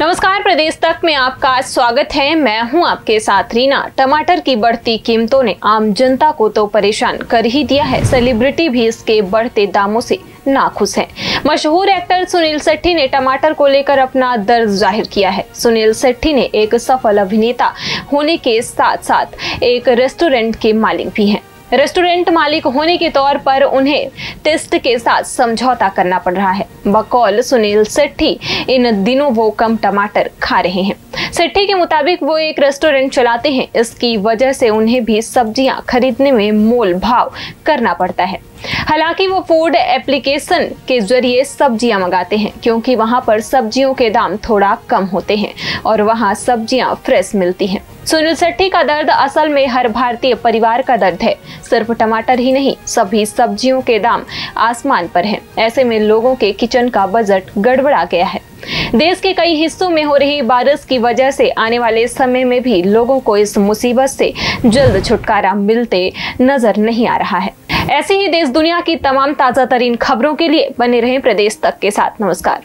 नमस्कार, प्रदेश तक में आपका स्वागत है। मैं हूँ आपके साथ रीना। टमाटर की बढ़ती कीमतों ने आम जनता को तो परेशान कर ही दिया है। सेलिब्रिटी भी इसके बढ़ते दामों से नाखुश हैं। मशहूर एक्टर सुनील सेट्टी ने टमाटर को लेकर अपना दर्द ज़ाहिर किया है। सुनील सेट्टी ने एक सफल अभिनेता होने के साथ साथ एक रेस्टोरेंट के मालिक भी हैं। रेस्टोरेंट मालिक होने के तौर पर उन्हें टेस्ट के साथ समझौता करना पड़ रहा है। बकौल, सुनील सेट्टी, इन दिनों वो कम टमाटर खा रहे हैं। सेट्टी के मुताबिक वो एक रेस्टोरेंट चलाते हैं। इसकी वजह से उन्हें भी सब्ज़ियाँ खरीदने में मोल भाव करना पड़ता है। हालाँकि वो फ़ूड एप्लीकेशन के ज़रिए सब्ज़ियाँ मंगाते हैं, क्योंकि वहाँ पर सब्जियों के दाम थोड़ा कम होते हैं और वहाँ सब्ज़ियाँ फ्रेश मिलती हैं। सुनील सेट्टी का दर्द असल में हर भारतीय परिवार का दर्द है। सिर्फ़ टमाटर ही नहीं, सभी सब्जियों के दाम आसमान पर हैं। ऐसे में लोगों के किचन का बजट गड़बड़ा गया है। देश के कई हिस्सों में हो रही बारिश की वजह से आने वाले समय में भी लोगों को इस मुसीबत से जल्द छुटकारा मिलते नज़र नहीं आ रहा है। ऐसे ही देश दुनिया की तमाम ताज़ा तरीन खबरों के लिए बने रहें प्रदेश तक के साथ। नमस्कार।